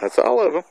That's all of them.